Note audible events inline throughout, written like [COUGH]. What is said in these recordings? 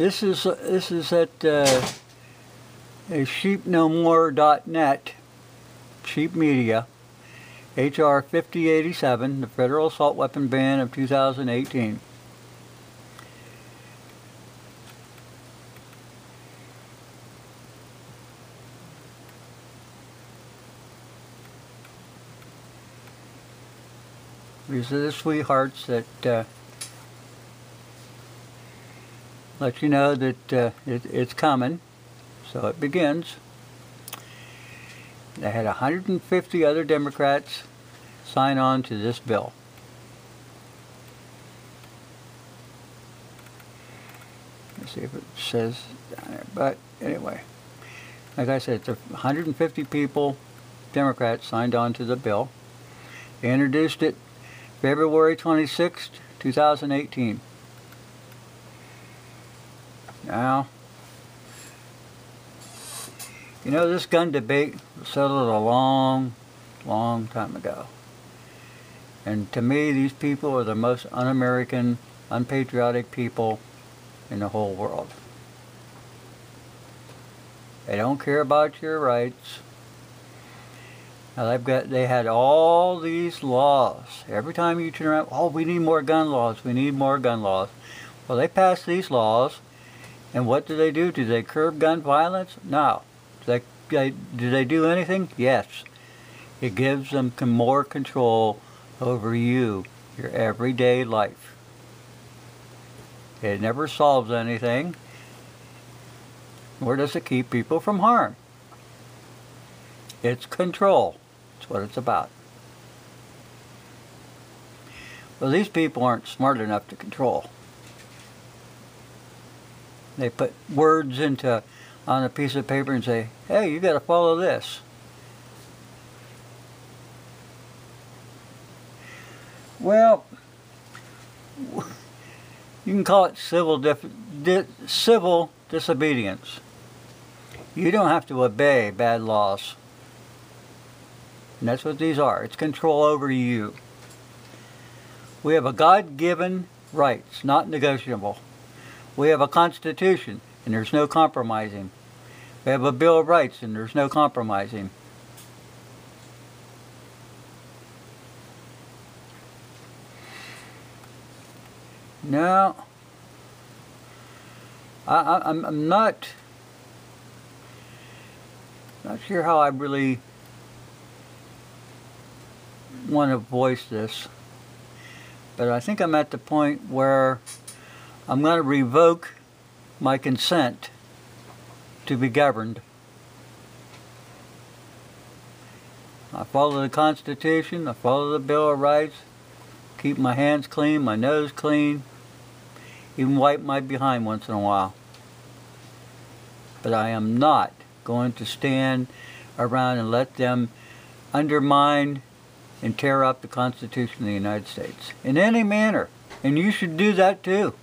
This is this is at uh, sheepnomore.net, Sheep Media, HR 5087, the Federal Assault Weapon Ban of 2018. These are the sweethearts that uh, let you know that uh, it, it's coming. So it begins. They had 150 other Democrats sign on to this bill. Let's see if it says. But anyway, like I said, it's 150 people, Democrats, signed on to the bill. They introduced it February 26, 2018. Now, you know, this gun debate settled a long, long time ago. And to me, these people are the most un-American, unpatriotic people in the whole world. They don't care about your rights. Now they've got, they had all these laws. Every time you turn around, oh, we need more gun laws, we need more gun laws. Well, they passed these laws, and what do they do? Do they curb gun violence? No. Do they, do they do anything? Yes. It gives them more control over you, your everyday life. It never solves anything, nor does it keep people from harm. It's control. That's what it's about. Well, these people aren't smart enough to control. They put words into on a piece of paper and say, hey, you got to follow this. Well, [LAUGHS] you can call it civil di civil disobedience. You don't have to obey bad laws. And that's what these are. It's control over you. We have a God-given rights, not negotiable. We have a constitution, and there's no compromising. We have a Bill of Rights, and there's no compromising. No, I, I'm, I'm not, not sure how I really want to voice this, but I think I'm at the point where I'm going to revoke my consent to be governed. I follow the Constitution, I follow the Bill of Rights, keep my hands clean, my nose clean, even wipe my behind once in a while. But I am not going to stand around and let them undermine and tear up the Constitution of the United States in any manner. And you should do that too.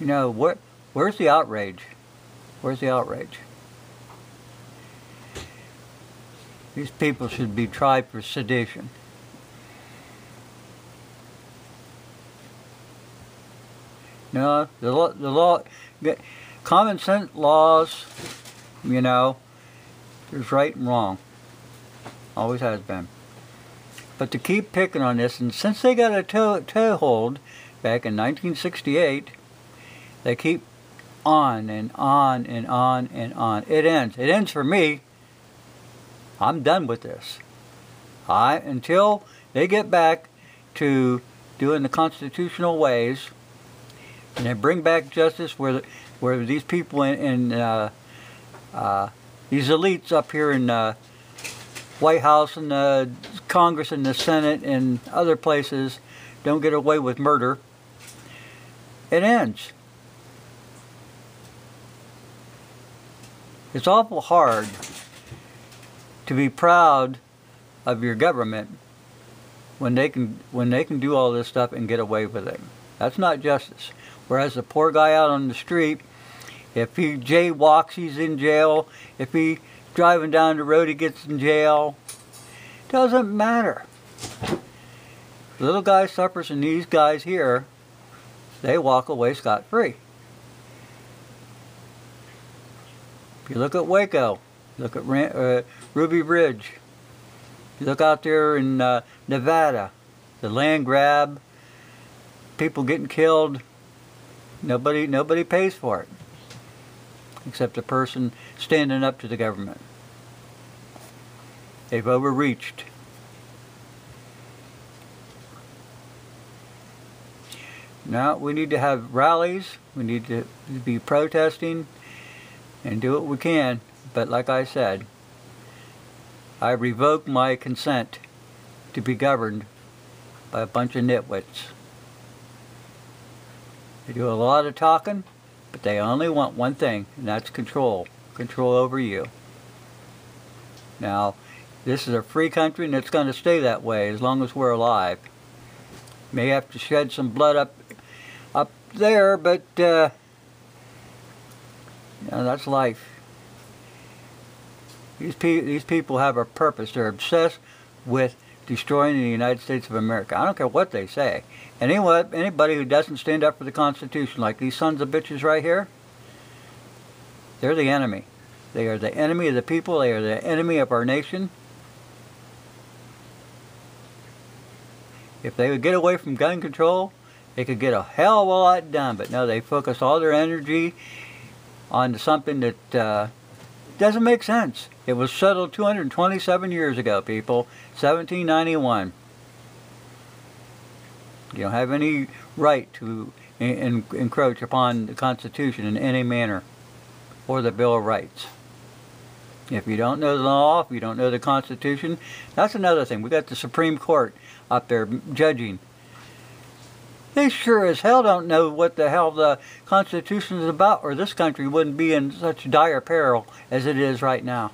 You know, where, where's the outrage? Where's the outrage? These people should be tried for sedition. No, the the law, common sense laws, you know, there's right and wrong. Always has been. But to keep picking on this, and since they got a toe, toehold back in 1968, they keep on and on and on and on. It ends. It ends for me. I'm done with this. I until they get back to doing the constitutional ways and they bring back justice where where these people in, in uh, uh, these elites up here in uh, White House and the Congress and the Senate and other places don't get away with murder. It ends. It's awful hard to be proud of your government when they can when they can do all this stuff and get away with it. That's not justice. Whereas the poor guy out on the street, if he jaywalks, he's in jail. If he driving down the road, he gets in jail. Doesn't matter. The little guy suffers and these guys here they walk away scot-free. If you look at Waco, look at uh, Ruby Ridge, you look out there in uh, Nevada, the land grab, people getting killed, nobody nobody pays for it. Except the person standing up to the government. They've overreached. Now we need to have rallies, we need to be protesting and do what we can, but like I said, I revoke my consent to be governed by a bunch of nitwits. They do a lot of talking, but they only want one thing, and that's control. Control over you. Now, this is a free country, and it's going to stay that way as long as we're alive. May have to shed some blood up up there, but uh, you that's life. These, pe these people have a purpose. They're obsessed with destroying the United States of America. I don't care what they say. Anyone, anybody who doesn't stand up for the Constitution, like these sons of bitches right here, they're the enemy. They are the enemy of the people. They are the enemy of our nation. If they would get away from gun control, they could get a hell of a lot done. But no, they focus all their energy on something that uh, doesn't make sense. It was settled 227 years ago, people. 1791. You don't have any right to encroach upon the Constitution in any manner or the Bill of Rights. If you don't know the law, if you don't know the Constitution, that's another thing. We got the Supreme Court up there judging they sure as hell don't know what the hell the Constitution is about, or this country wouldn't be in such dire peril as it is right now.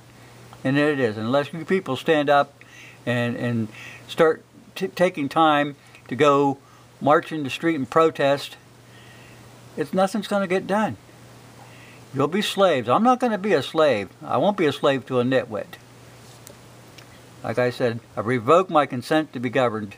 And it is. Unless you people stand up and, and start taking time to go march in the street and protest, it's nothing's going to get done. You'll be slaves. I'm not going to be a slave. I won't be a slave to a nitwit. Like I said, I revoke my consent to be governed.